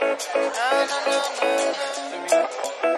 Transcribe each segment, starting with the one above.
no, no, no, no, no.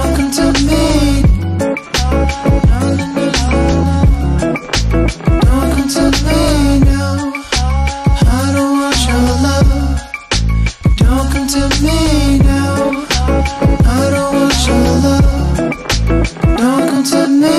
To me. Don't come to me now. I don't want your love. Don't come to me now. I don't want your love. Don't come to me.